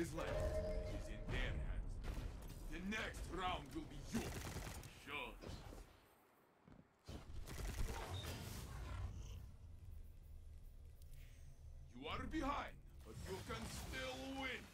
is left. is in their hands. The next round will be yours. Sure. You are behind.